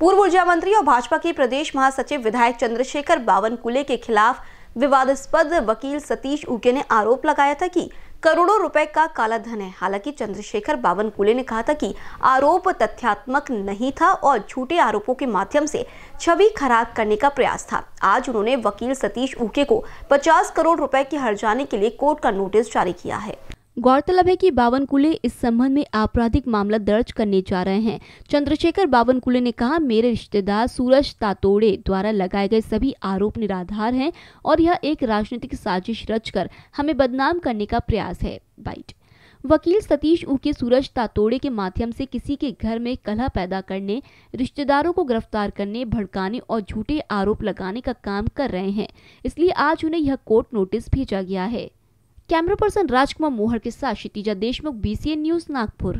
पूर्व ऊर्जा मंत्री और भाजपा के प्रदेश महासचिव विधायक चंद्रशेखर बावनकुले के खिलाफ विवादास्पद वकील सतीश उके ने आरोप लगाया था कि करोड़ों रुपए का काला धन है। हालाँकि चंद्रशेखर बावनकुले ने कहा था कि आरोप तथ्यात्मक नहीं था और झूठे आरोपों के माध्यम से छवि खराब करने का प्रयास था। आज उन्होंने वकील सतीश उके को 50 करोड़ रुपए की हर्जाने के लिए कोर्ट का नोटिस जारी किया है। गौरतलब है कि बावनकुले इस संबंध में आपराधिक मामला दर्ज करने जा रहे हैं। चंद्रशेखर बावनकुले ने कहा, मेरे रिश्तेदार सूरज तातोड़े द्वारा लगाए गए सभी आरोप निराधार हैं और यह एक राजनीतिक साजिश रचकर हमें बदनाम करने का प्रयास है। बाइट। वकील सतीश उके सूरज तातोड़े के माध्यम से किसी के घर में कलह पैदा करने, रिश्तेदारों को गिरफ़्तार करने, भड़काने और झूठे आरोप लगाने का काम कर रहे हैं। इसलिए आज उन्हें यह कोर्ट नोटिस भेजा गया है। कैमरा पर्सन राजकुमार मोहर के साथ क्षितिजा देशमुख बीसीएन न्यूज़ नागपुर।